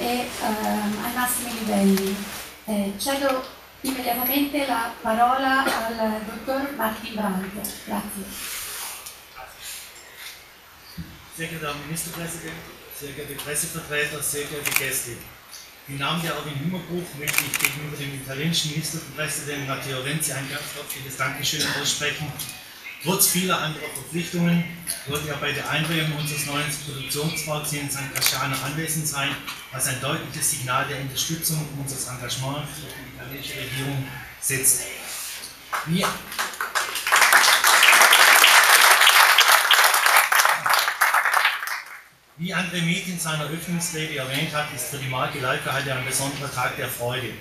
e ehm, ai massimi livelli. Eh, cedo immediatamente la parola al dottor Martin Brandt. Grazie. Sehr geehrter Herr Ministerpräsident, sehr geehrte Pressevertreter, sehr geehrte Gäste. Im Namen der Erwin Hummer Group möchte ich gegenüber dem italienischen Ministerpräsidenten Matteo Renzi ein ganz herzliches Dankeschön aussprechen. Trotz vieler anderer Verpflichtungen wollte er bei der Einweihung unseres neuen Produktionsparks hier in San Casciano anwesend sein, was ein deutliches Signal der Unterstützung unseres Engagements für die italienische Regierung setzt. Wie Wie André Miet in seiner Öffnungsrede erwähnt hat, ist für die Marke Leica heute ein besonderer Tag der Freude.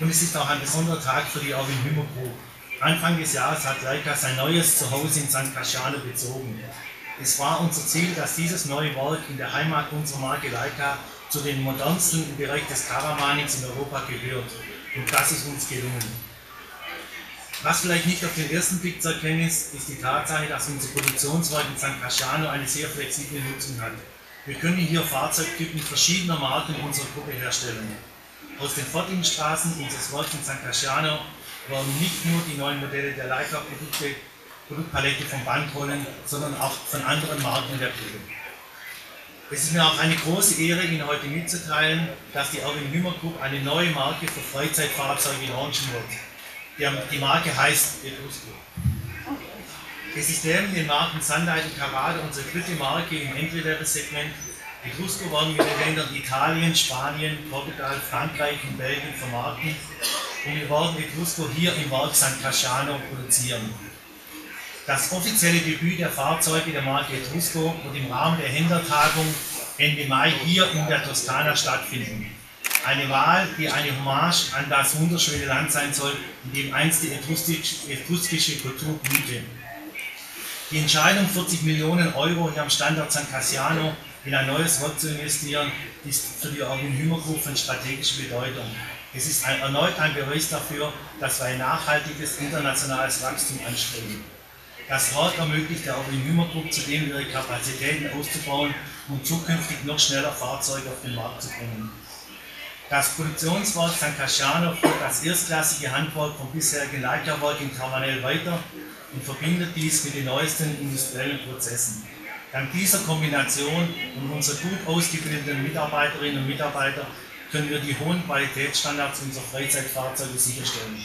Und es ist auch ein besonderer Tag für die Erwin Hümmer Group. Anfang des Jahres hat Leica sein neues Zuhause in San Casciano bezogen. Es war unser Ziel, dass dieses neue Werk in der Heimat unserer Marke Leica zu den modernsten im Bereich des Caravanings in Europa gehört. Und das ist uns gelungen. Was vielleicht nicht auf den ersten Blick zu erkennen ist, ist die Tatsache, dass unser Produktionswerk in San Casciano eine sehr flexible Nutzung hat. Wir können hier Fahrzeugtypen verschiedener Marken unserer Gruppe herstellen. Aus den Fortdienststraßen unseres Werks in San Casciano werden nicht nur die neuen Modelle der Leica-Produkte Produktpalette vom Band rollen, sondern auch von anderen Marken der Gruppe. Es ist mir auch eine große Ehre, Ihnen heute mitzuteilen, dass die Erwin Hümmer Group eine neue Marke für Freizeitfahrzeuge launchen wird. Die Marke heißt Etrusco. Es ist neben den Marken Sunlight und Carrade unsere dritte Marke im Entry-Level-Segment. Etrusco werden wir in den Ländern Italien, Spanien, Portugal, Frankreich und Belgien vermarkten und wir werden Etrusco hier im Werk San Casciano produzieren. Das offizielle Debüt der Fahrzeuge der Marke Etrusco wird im Rahmen der Händlertagung Ende Mai hier in der Toskana stattfinden. Eine Wahl, die eine Hommage an das wunderschöne Land sein soll, in dem einst die etruskische Kultur blühte. Die Entscheidung, 40 Millionen Euro hier am Standort San Cassiano in ein neues Wort zu investieren, ist für die Organ Hümergruppe von strategischer Bedeutung. Es ist ein, erneut ein Beweis dafür, dass wir ein nachhaltiges internationales Wachstum anstreben. Das Wort ermöglicht der Organ Hümergruppe zudem ihre Kapazitäten auszubauen und zukünftig noch schneller Fahrzeuge auf den Markt zu bringen. Das Produktionswerk San Casciano führt das erstklassige Handwerk vom bisherigen Leiterwerk in Carmanel weiter und verbindet dies mit den neuesten industriellen Prozessen. Dank dieser Kombination und unserer gut ausgebildeten Mitarbeiterinnen und Mitarbeiter können wir die hohen Qualitätsstandards unserer Freizeitfahrzeuge sicherstellen.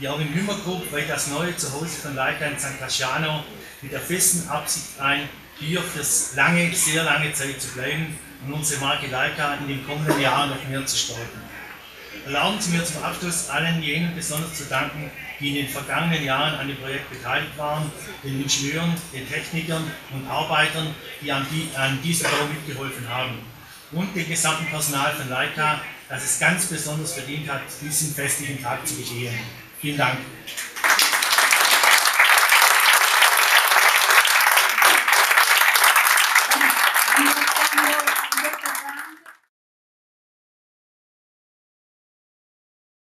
Die Erwin Hümmer Group weiht das neue Zuhause von Leica in San Casciano mit der festen Absicht ein, hier für lange, sehr lange Zeit zu bleiben und unsere Marke Leica in den kommenden Jahren noch mehr zu stärken. Erlauben Sie mir zum Abschluss allen jenen besonders zu danken, die in den vergangenen Jahren an dem Projekt beteiligt waren, den Ingenieuren, den Technikern und Arbeitern, die an, die, an diesem Bau mitgeholfen haben und dem gesamten Personal von Leica, das es ganz besonders verdient hat, diesen festlichen Tag zu begehen. Vielen Dank.